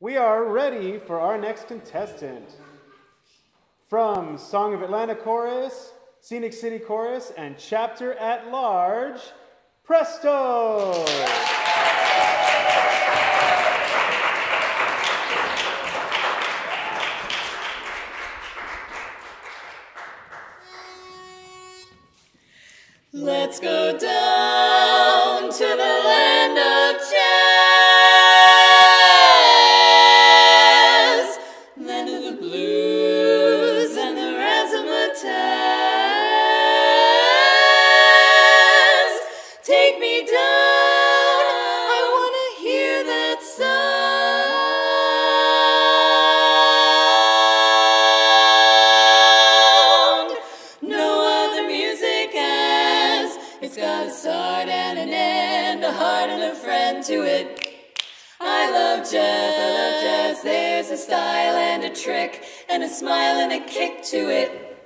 We are ready for our next contestant. From Song of Atlanta Chorus, Scenic City Chorus, and Chapter at Large, Presto! It's got a start and an end, a heart and a friend to it. I love jazz, I love jazz. There's a style and a trick, and a smile and a kick to it.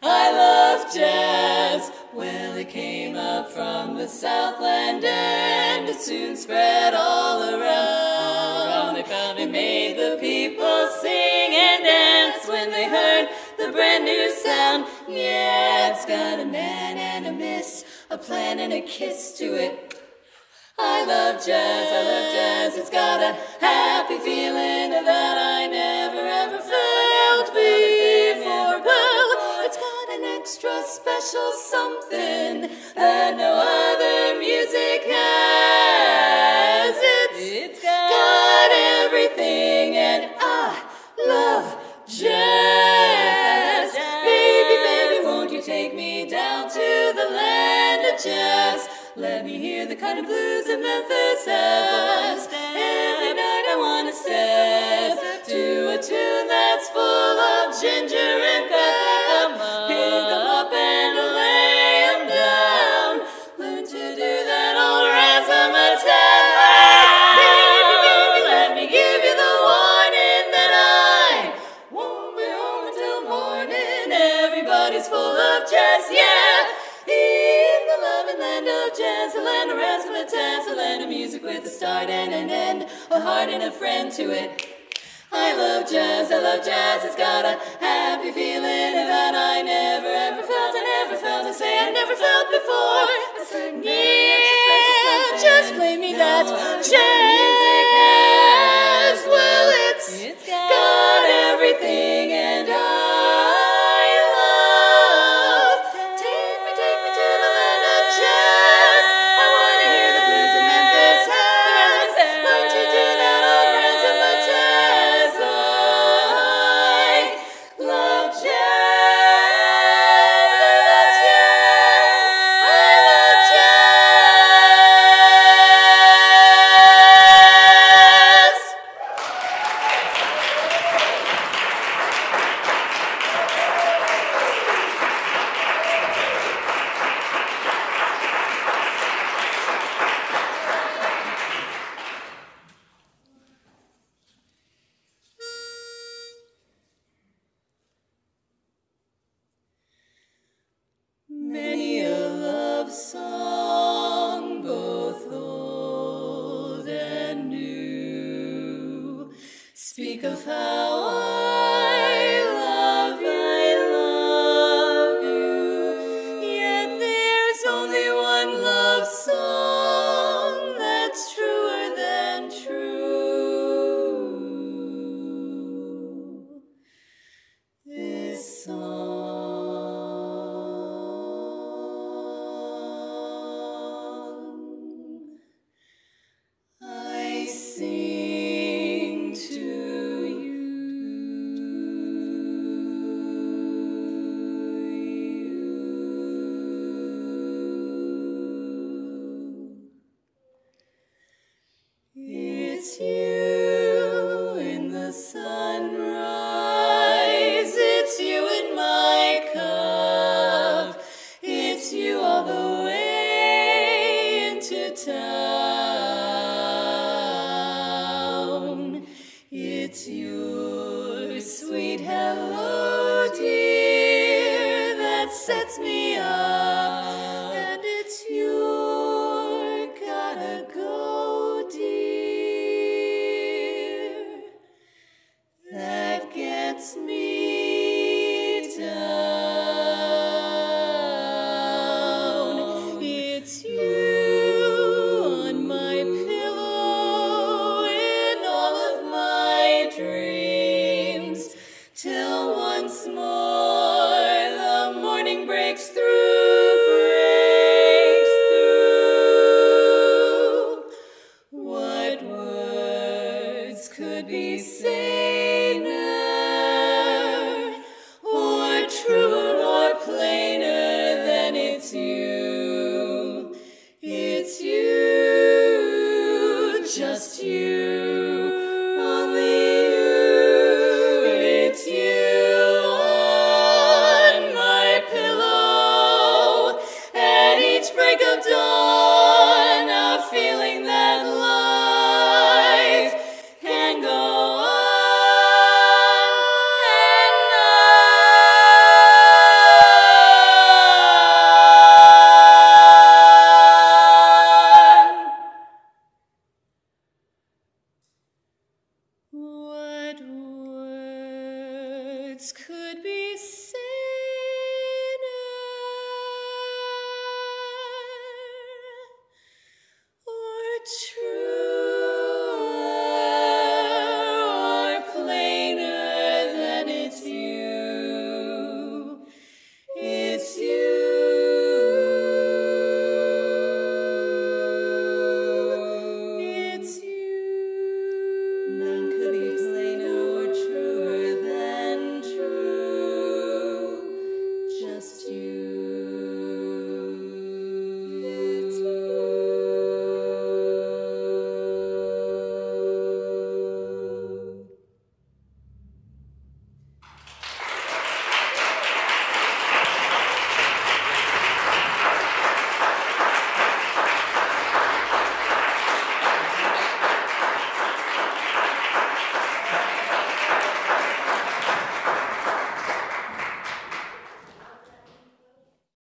I love jazz. Well, it came up from the Southland and it soon spread all around. All around It found it made the people sing and dance when they heard the brand new sound. Yeah, it's got a man and a miss, a plan and a kiss to it. I love jazz, I love jazz. It's got a happy feeling that I never ever felt before. Extra special something that no other music has. it's got everything, and I love jazz. Baby, baby, won't you take me down to the land of jazz? Let me hear the kind of blues that Memphis has. Every night I wanna step to a tune that's full of ginger Everybody's full of jazz, yeah. In the loving land of jazz, the land of razzmatazz, the land of music with a start and an end, a heart and a friend to it. I love jazz, I love jazz, it's got a happy feeling that I never ever felt, I never felt, I say I never felt before. Yeah, just play me that jazz. Speak of how sets me up, and it's gotta go, dear, that gets me down. It's you on my pillow in all of my dreams, till once more. Words could